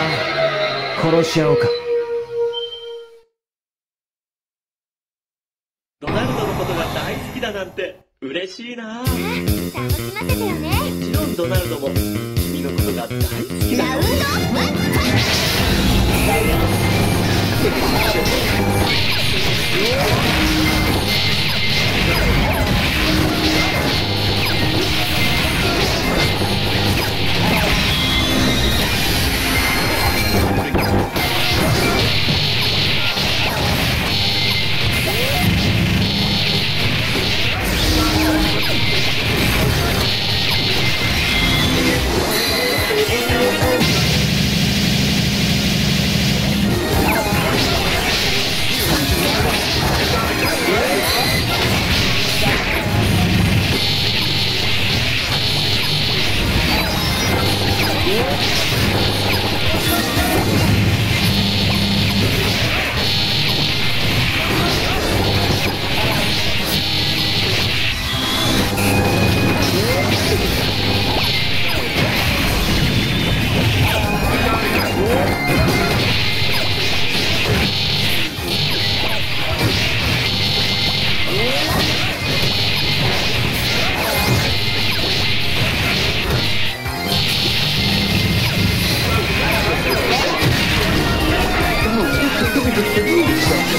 さあ殺し合おうか。ドナルドのことが大好きだなんて嬉しいな。楽しませてよね。もちろんドナルドも君のことが大好きだよ。ラウンドワンファイラ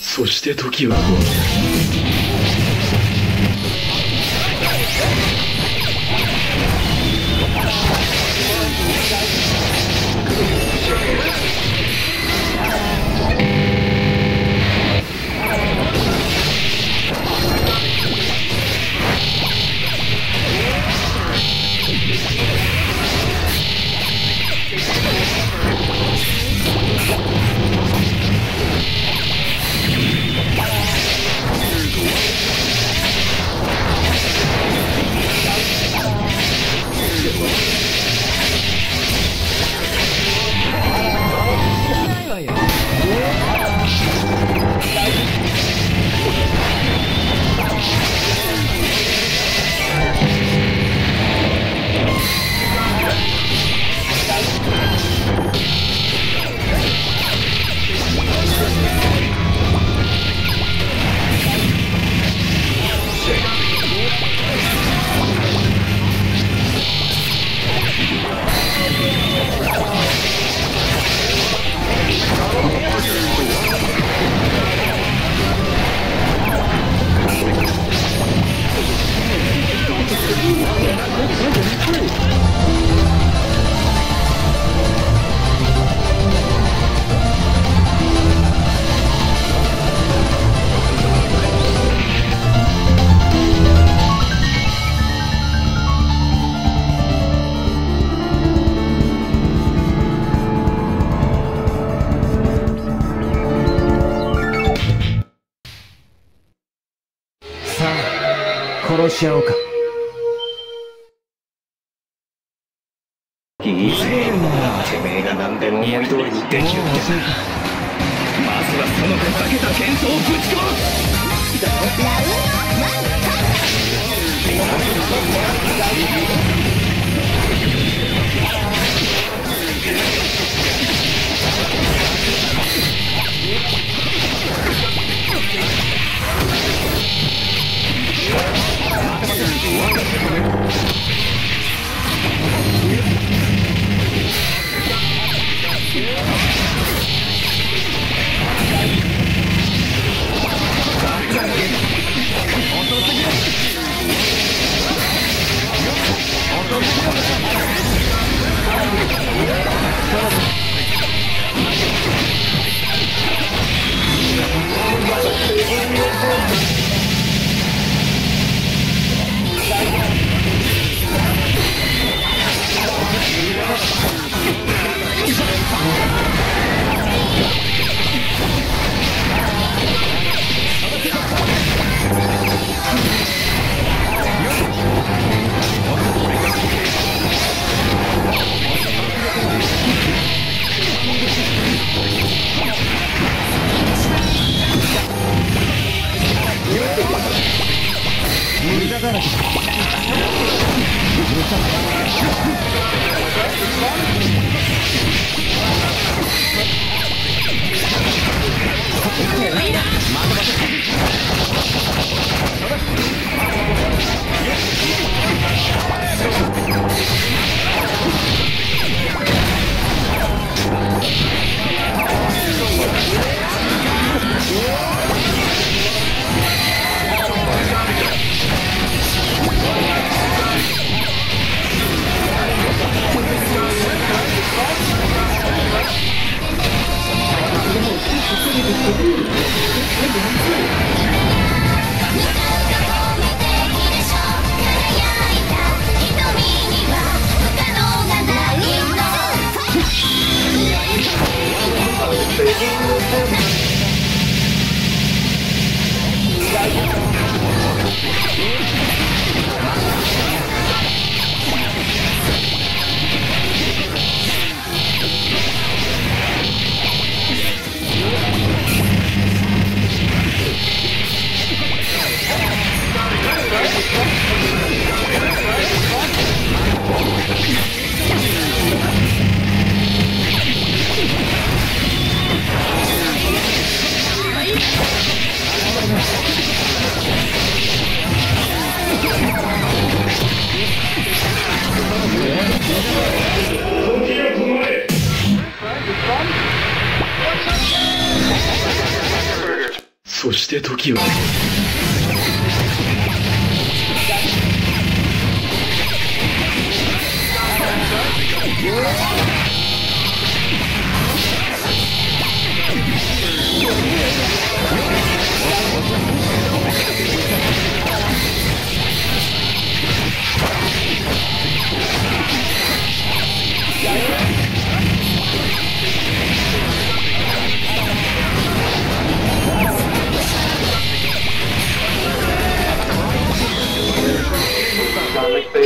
そして時は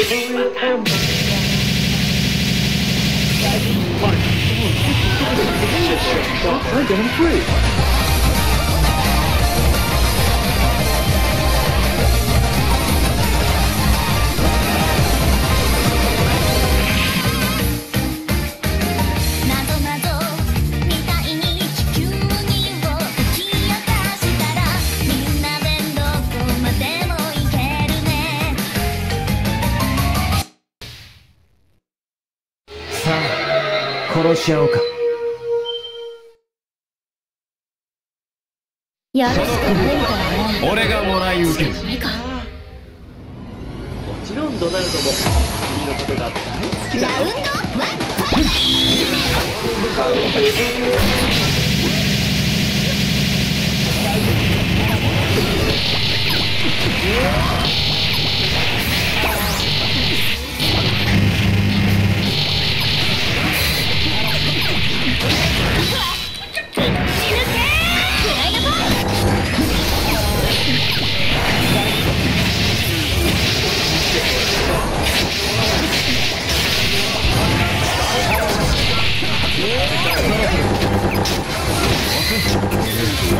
なし合おうか。やるしかないみたいな俺がもらい受ける。もちろんドナルドも君のことが大好きだ。ラウンドワン。ファイトそ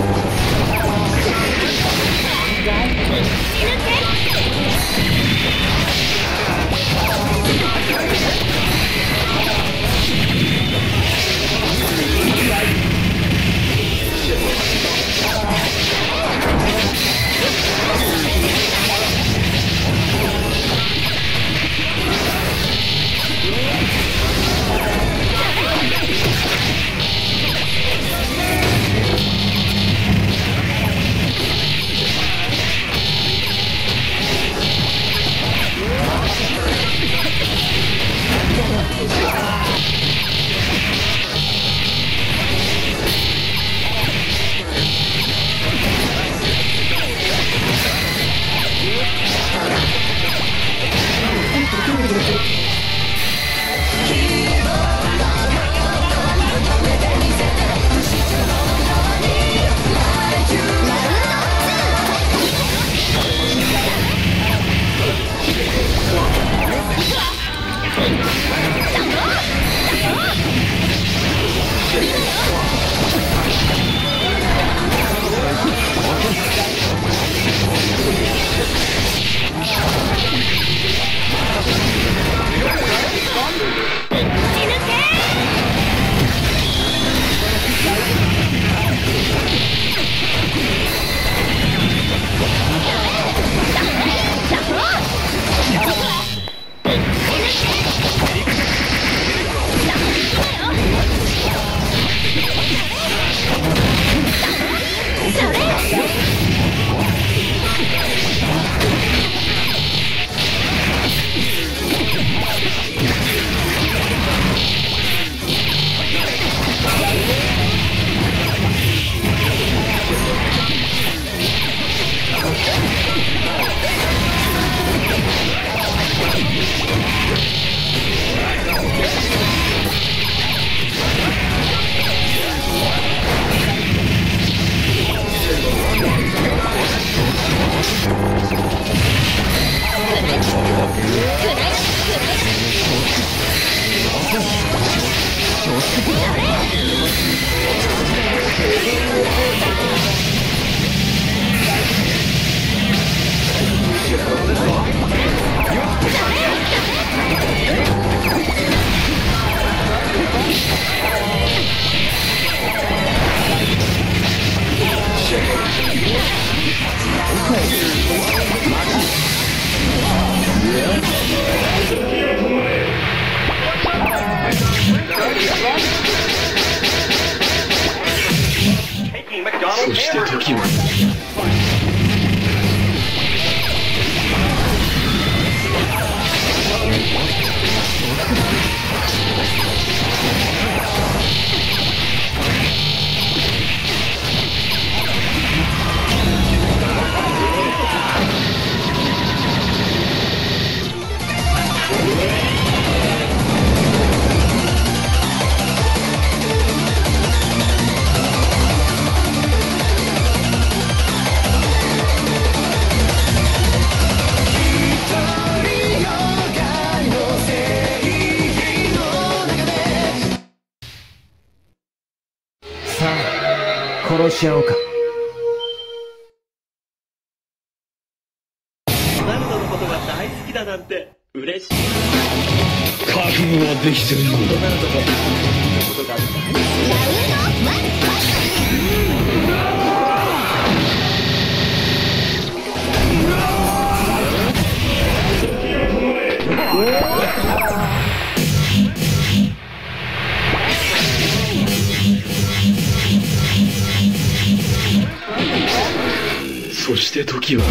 し合おうか。ロナルドのことが大好きだなんて嬉しい。覚悟はできてるのだロナルがそして時は。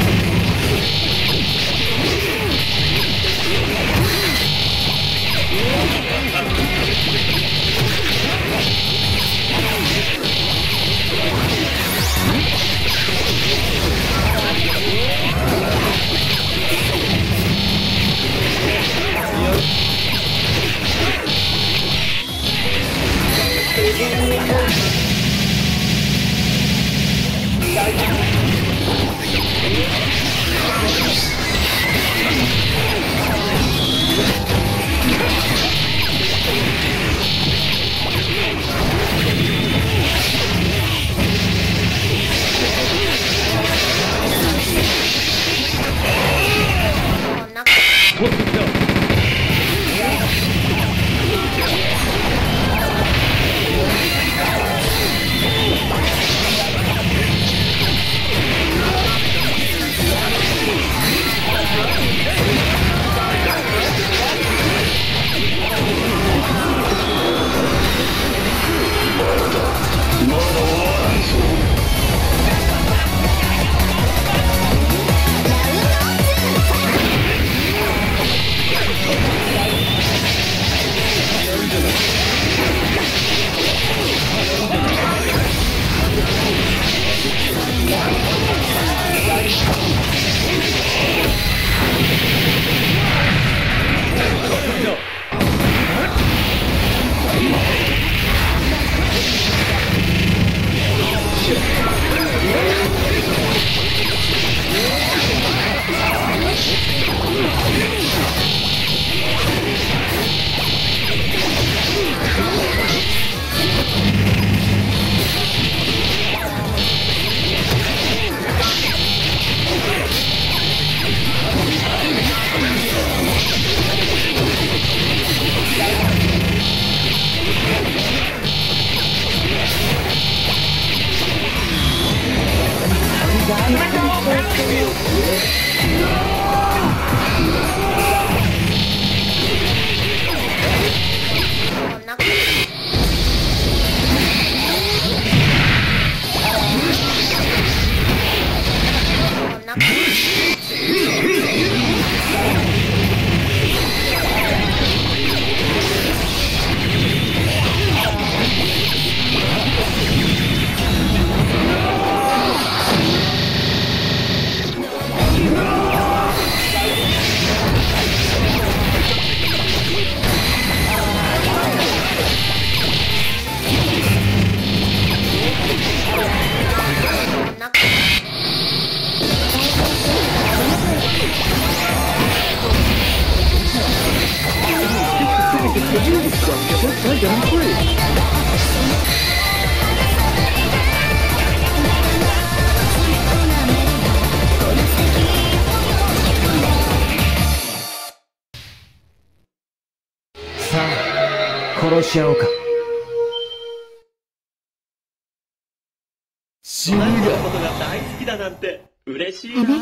嬉し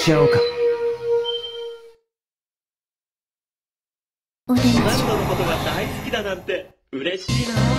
し合おうか。おのことが大好きだなんて嬉しいな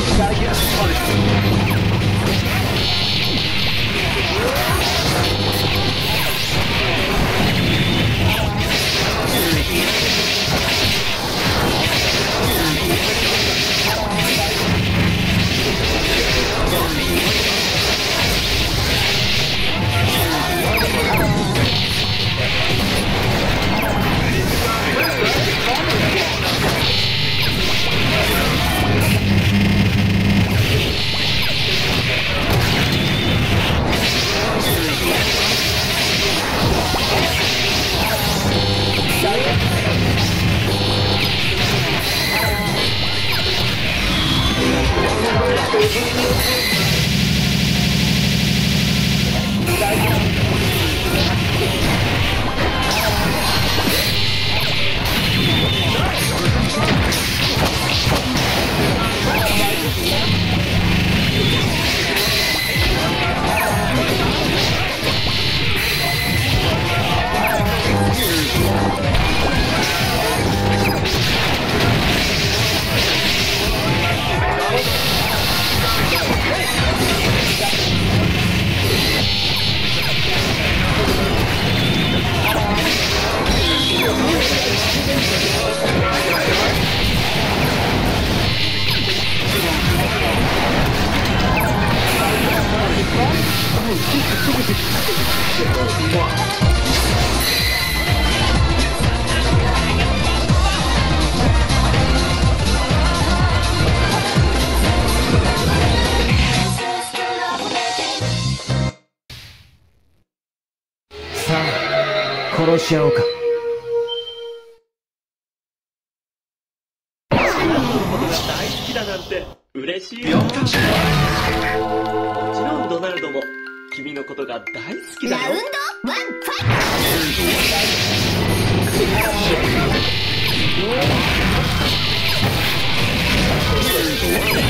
して時はさ殺し合おうか。嬉しいよ。もちろんドナルドも君のことが大好きだよ。ラウンドワンファイト。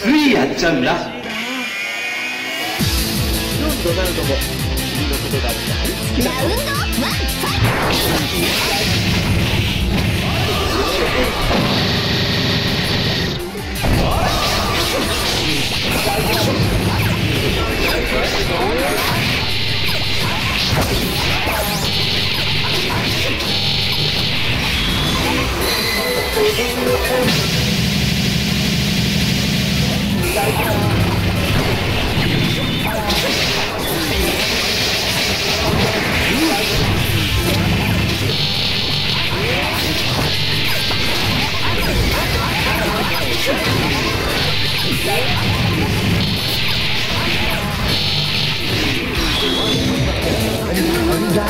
ついやっちゃうんだ。I'm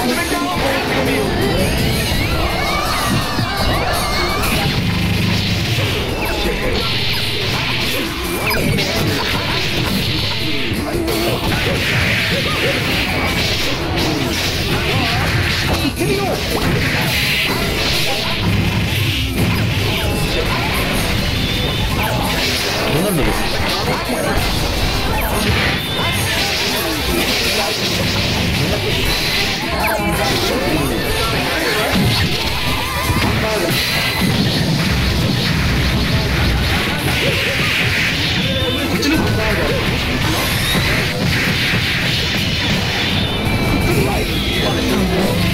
gonna go back to you! ってみようロナルドですこっちのラ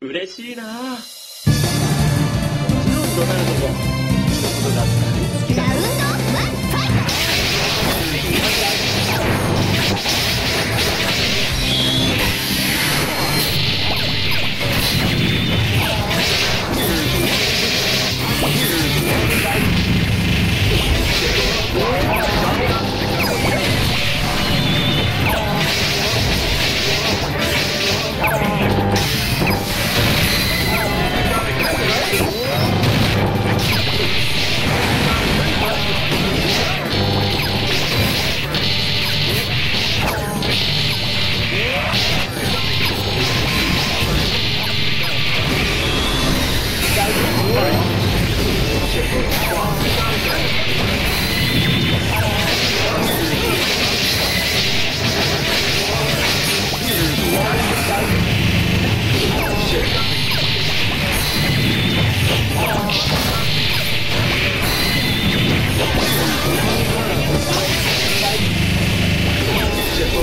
嬉しいなもちろんドナルドも君のことが大好きだ。ラウンドワンファイト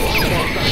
ラ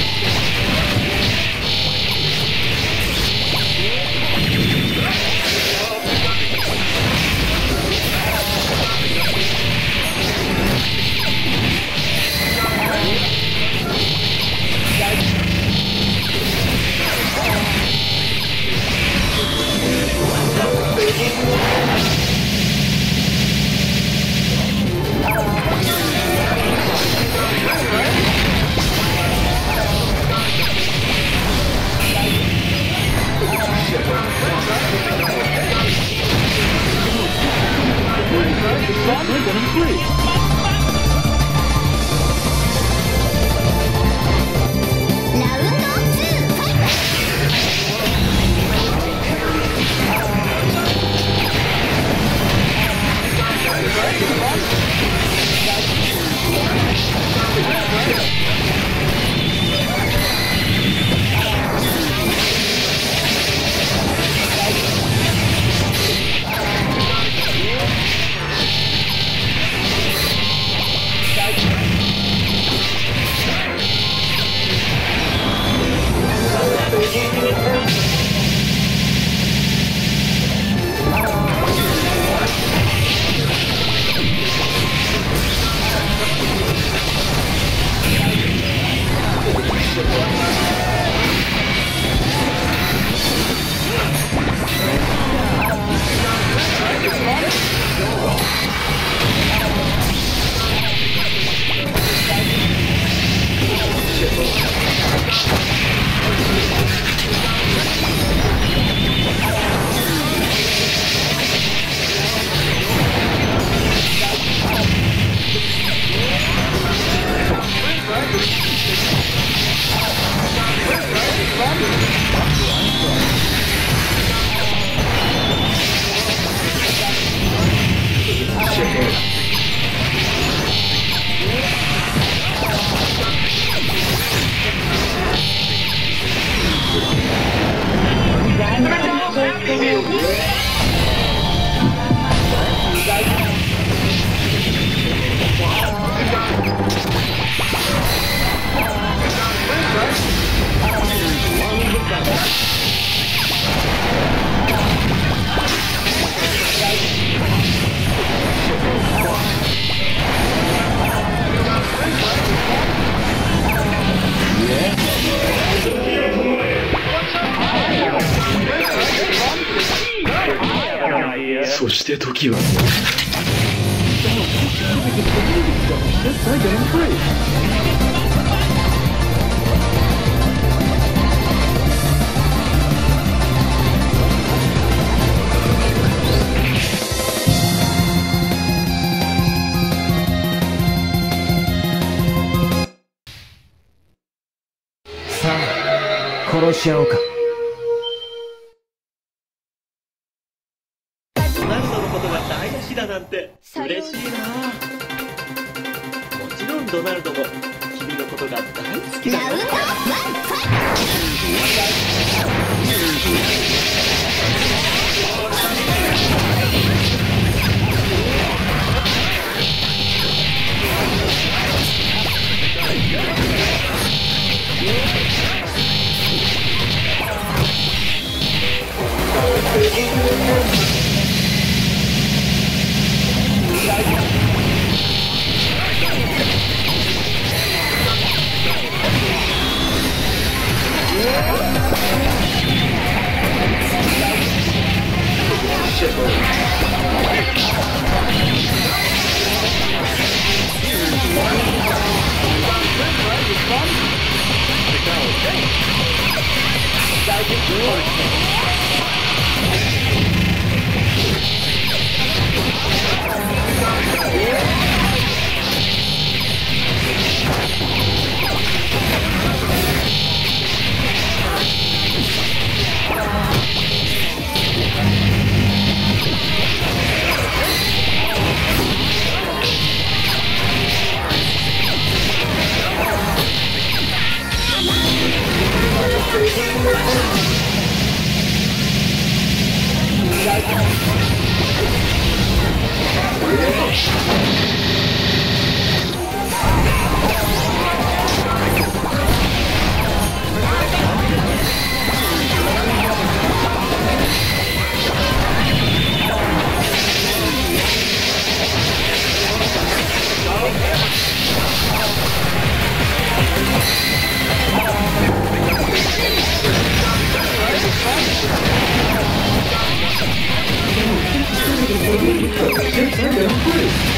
物以稀为贵。